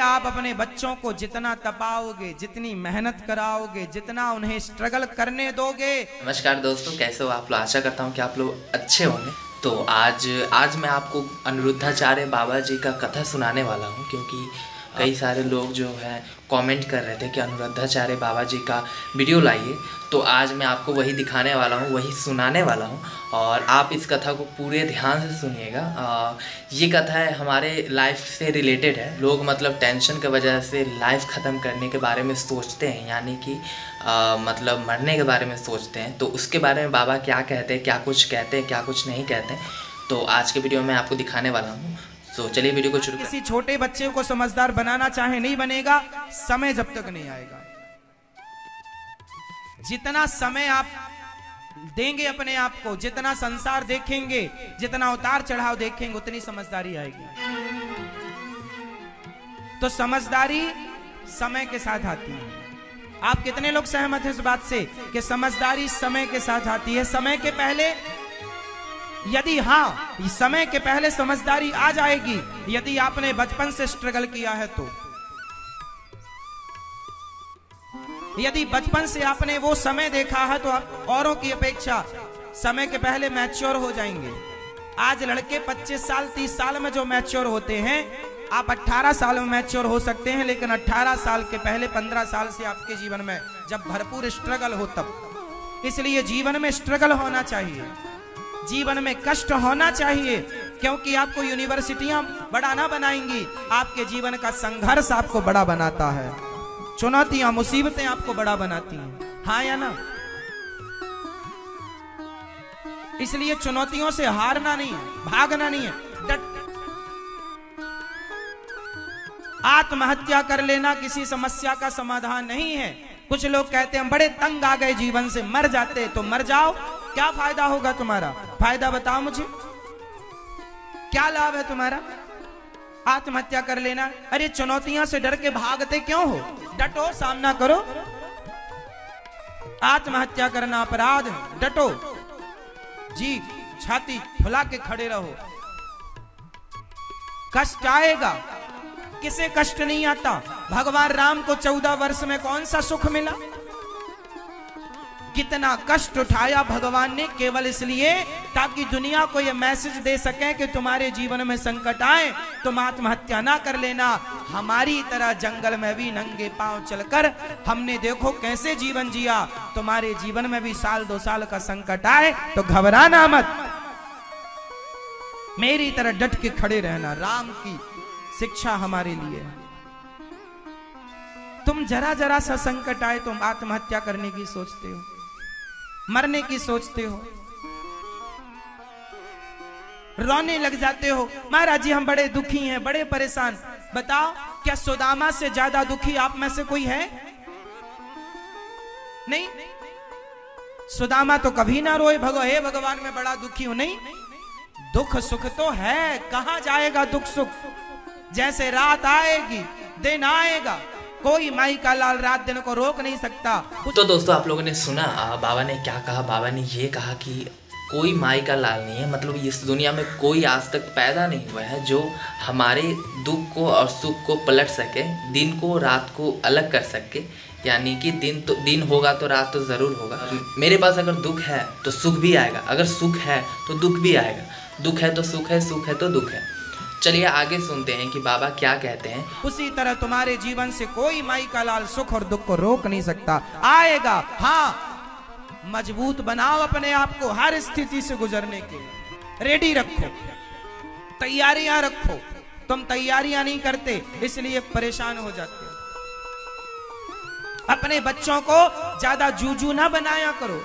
आप अपने बच्चों को जितना तपाओगे, जितनी मेहनत कराओगे, जितना उन्हें स्ट्रगल करने दोगे। नमस्कार दोस्तों, कैसे हो आप लोग? आशा करता हूँ कि आप लोग अच्छे होंगे। तो आज आज मैं आपको अनिरुद्धाचार्य बाबा जी का कथा सुनाने वाला हूँ, क्योंकि कई सारे लोग जो है कमेंट कर रहे थे कि अनुरुद्धाचार्य बाबा जी का वीडियो लाइए। तो आज मैं आपको वही दिखाने वाला हूँ वही सुनाने वाला हूँ और आप इस कथा को पूरे ध्यान से सुनिएगा। ये कथा है हमारे लाइफ से रिलेटेड है। लोग मतलब टेंशन के वजह से लाइफ ख़त्म करने के बारे में सोचते हैं यानी कि आ, मतलब मरने के बारे में सोचते हैं। तो उसके बारे में बाबा क्या कहते हैं क्या कुछ कहते हैं क्या कुछ नहीं कहते तो आज के वीडियो में आपको दिखाने वाला हूँ। तो चलिए वीडियो को शुरू किसी छोटे बच्चे को समझदार बनाना चाहे नहीं बनेगा समय जब तक नहीं आएगा। जितना समय आप देंगे अपने आप को जितना संसार देखेंगे जितना उतार चढ़ाव देखेंगे उतनी समझदारी आएगी। तो समझदारी समय के साथ आती है। आप कितने लोग सहमत हैं इस बात से कि समझदारी समय के साथ आती है? समय के पहले यदि हाँ समय के पहले समझदारी आ जाएगी। यदि आपने बचपन से स्ट्रगल किया है तो। यदि बचपन से आपने वो समय देखा है तो आप औरों की अपेक्षा समय के पहले मैच्योर हो जाएँगे। आज लड़के 25 साल 30 साल में जो मैच्योर होते हैं, आप 18 साल में मैच्योर हो सकते हैं, लेकिन 18 साल के पहले 15 साल से आपके जीवन में जब भरपूर स्ट्रगल हो तब। इसलिए जीवन में स्ट्रगल होना चाहिए। जीवन में कष्ट होना चाहिए, क्योंकि आपको यूनिवर्सिटियाँ बड़ा ना बनाएँगी। आपके जीवन का संघर्ष आपको बड़ा बनाता है। चुनौतियाँ, मुसीबतें आपको बड़ा बनाती हैं। हाँ या ना? इसलिए चुनौतियों से हारना नहीं है, भागना नहीं है, डट आत्महत्या कर लेना किसी समस्या का समाधान नहीं है। कुछ लोग कहते हैं, बड़े तंग आ गए जीवन से, मर जाते तो मर जाओ। क्या फ़ायदा होगा तुम्हारा? फ़ायदा बताओ मुझे। क्या लाभ है तुम्हारा? आत्महत्या कर लेना। अरे चुनौतियाँ से डर के भागते क्यों हो? डटो, सामना करो। आत्महत्या करना अपराध डटो। जी, छाती फुला के खड़े रहो। कष्ट आएगा। किसे कष्ट नहीं आता? भगवान राम को चौदह वर्ष में कौन सा सुख मिला? कितना कष्ट उठाया भगवान ने केवल इसलिए ताकि दुनिया को यह मैसेज दे सके कि तुम्हारे जीवन में संकट आए, तुम आत्महत्या ना कर लेना। हमारी तरह जंगल में भी नंगे पाँव चलकर हमने देखो कैसे जीवन जिया। तुम्हारे जीवन में भी साल दो साल का संकट आए तो घबराना मत। मेरी तरह डट के खड़े रहना, राम की शिक्षा हमारे लिए तुम जरा जरा सा संकट आए, तुम आत्महत्या करने की सोचते हो। मरने की सोचते हो। रोने लग जाते हो। महाराज जी, हम बड़े दुखी हैं, बड़े परेशान। बताओ, क्या सुदामा से ज़्यादा दुखी आप में से कोई है? नहीं? सुदामा तो कभी ना रोए। भगो, हे भगवान, मैं बड़ा दुखी हूँ। नहीं? दुख सुख तो है। कहा जाएगा दुख सुख? जैसे रात आएगी, दिन आएगा। कोई माई का लाल रात दिन को रोक नहीं सकता। तो दोस्तों, आप लोगों ने सुना बाबा ने क्या कहा? बाबा ने ये कहा कि कोई माई का लाल नहीं है मतलब इस दुनिया में कोई आज तक पैदा नहीं हुआ है जो हमारे दुख को और सुख को पलट सके, दिन को, रात को अलग कर सके। यानी कि दिन तो दिन होगा तो रात तो ज़रूर होगा। मेरे पास अगर दुख है तो सुख भी आएगा। अगर सुख है तो दुख भी आएगा। दुख है तो सुख है सुख है तो दुख है। चलिए आगे सुनते हैं कि बाबा क्या कहते हैं। उसी तरह तुम्हारे जीवन से कोई माई का लाल सुख और दुख को रोक नहीं सकता। आएगा हाँ मज़बूत बनाओ अपने आप को हर स्थिति से गुजरने के रेडी रखो। तैयारियाँ रखो। तुम तैयारियाँ नहीं करते, इसलिए परेशान हो जाते अपने बच्चों को ज़्यादा जूजू ना बनाया करो।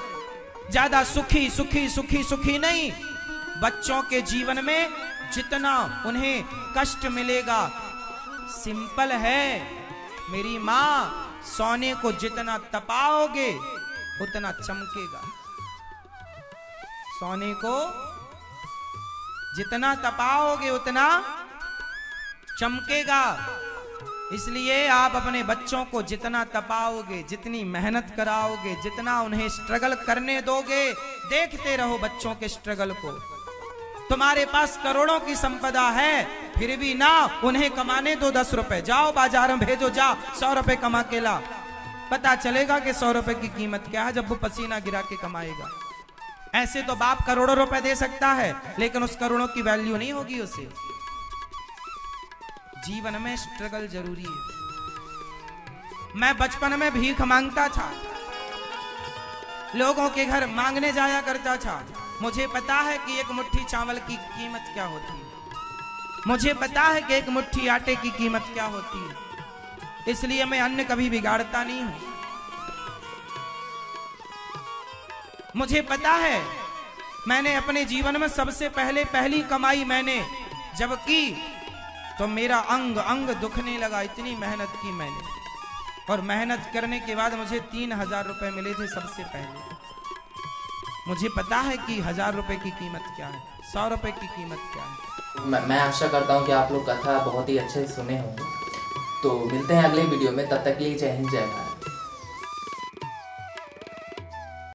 ज़्यादा सुखी सुखी सुखी सुखी नहीं। बच्चों के जीवन में जितना उन्हें कष्ट मिलेगा। सिंपल है। मेरी माँ सोने को जितना तपाओगे, उतना चमकेगा। सोने को जितना तपाओगे, उतना चमकेगा। इसलिए आप अपने बच्चों को जितना तपाओगे, जितनी मेहनत कराओगे, जितना उन्हें स्ट्रगल करने दोगे, देखते रहो बच्चों के स्ट्रगल को। तुम्हारे पास करोड़ों की संपदा है, फिर भी ना उन्हें कमाने दो दस रुपए। जाओ बाज़ार में भेजो, जा, सौ रुपए कमा के ला। पता चलेगा कि सौ रुपए की कीमत क्या है जब वो पसीना गिरा के कमाएगा। ऐसे तो बाप करोड़ों रुपए दे सकता है, लेकिन उस करोड़ों की वैल्यू नहीं होगी उसे। जीवन में स्ट्रगल ज़रूरी है। मैं बचपन में भीख माँगता था। लोगों के घर मांगने जाया करता था। मुझे पता है कि एक मुट्ठी चावल की कीमत क्या होती है। मुझे पता है कि एक मुट्ठी आटे की कीमत क्या होती है। इसलिए मैं अन्न कभी बिगाड़ता नहीं हूँ। मुझे पता है, मैंने अपने जीवन में सबसे पहले पहली कमाई मैंने जब की तो मेरा अंग अंग दुखने लगा, इतनी मेहनत की मैंने। और मेहनत करने के बाद मुझे तीन हज़ार रुपए मिले थे सबसे पहले। मुझे पता है कि हज़ार रुपए की कीमत क्या है, सौ रुपए की कीमत क्या है। मैं आशा करता हूँ कि आप लोग कथा बहुत ही अच्छे सुने होंगे। तो मिलते हैं अगले वीडियो में, तब तक के लिए जय हिंद, जय भारत।